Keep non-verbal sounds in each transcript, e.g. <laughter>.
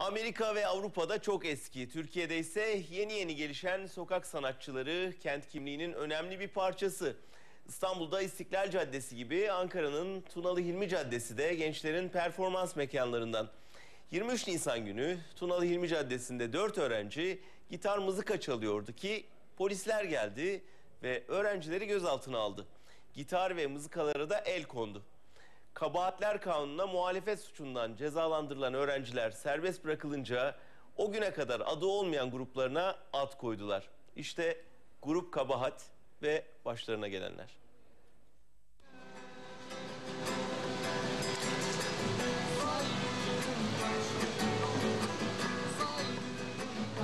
Amerika ve Avrupa'da çok eski, Türkiye'de ise yeni yeni gelişen sokak sanatçıları kent kimliğinin önemli bir parçası. İstanbul'da İstiklal Caddesi gibi Ankara'nın Tunalı Hilmi Caddesi de gençlerin performans mekanlarından. 23 Nisan günü Tunalı Hilmi Caddesi'nde 4 öğrenci gitar mızıka çalıyordu ki polisler geldi ve öğrencileri gözaltına aldı. Gitar ve mızıkalara da el kondu. Kabahatler Kanunu'na muhalefet suçundan cezalandırılan öğrenciler serbest bırakılınca o güne kadar adı olmayan gruplarına ad koydular. İşte grup kabahat ve başlarına gelenler.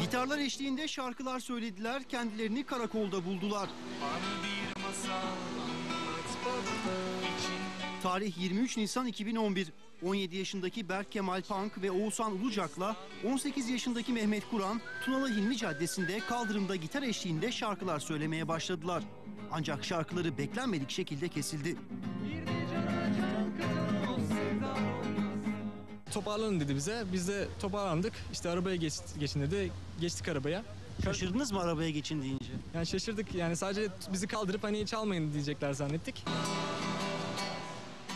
Gitarlar eşliğinde şarkılar söylediler, kendilerini karakolda buldular. Bana bir masal anlat baba Tarih 23 Nisan 2011. 17 yaşındaki Berk Kemal Pank ve Oğuzhan Ulucak'la 18 yaşındaki Mehmet Kur'an Tunalı Hilmi Caddesi'nde kaldırımda gitar eşliğinde şarkılar söylemeye başladılar. Ancak şarkıları beklenmedik şekilde kesildi. toparlanın dedi bize. Biz de toparlandık. İşte arabaya geç, geçin dedi. Geçtik arabaya. Şaşırdınız mı arabaya geçin deyince? Yani şaşırdık. Yani sadece bizi kaldırıp hani çalmayın diyecekler zannettik.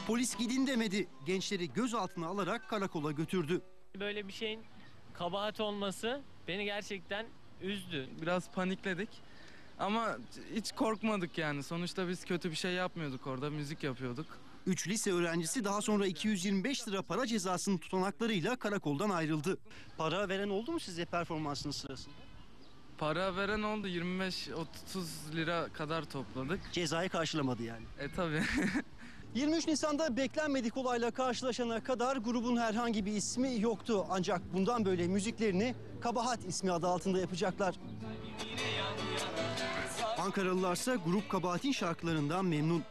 Polis gidin demedi. Gençleri gözaltına alarak karakola götürdü. Böyle bir şeyin kabahat olması beni gerçekten üzdü. Biraz panikledik. Ama hiç korkmadık yani. Sonuçta biz kötü bir şey yapmıyorduk orada. Müzik yapıyorduk. 3 lise öğrencisi daha sonra 225 lira para cezasının tutanaklarıyla karakoldan ayrıldı. Para veren oldu mu size performansın sırasında? Para veren oldu. 25-30 lira kadar topladık. Cezayı karşılamadı yani. E tabi. <laughs> 23 Nisan'da beklenmedik olayla karşılaşana kadar grubun herhangi bir ismi yoktu. Ancak bundan böyle müziklerini Kabahat ismi adı altında yapacaklar. Ankaralılarsa grup Kabahat'in şarkılarından memnun.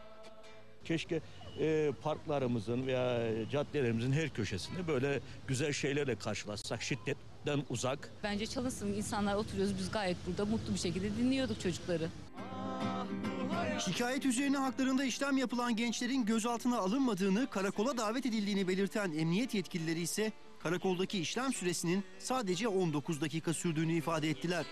Keşke e, parklarımızın veya caddelerimizin her köşesinde böyle güzel şeylerle karşılaşsak. Şiddetten uzak. Bence çalışsın insanlar oturuyoruz biz gayet burada mutlu bir şekilde dinliyorduk çocukları. Şikayet üzerine haklarında işlem yapılan gençlerin gözaltına alınmadığını, karakola davet edildiğini belirten emniyet yetkilileri ise karakoldaki işlem süresinin sadece 19 dakika sürdüğünü ifade ettiler.